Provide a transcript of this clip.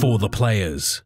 For the players.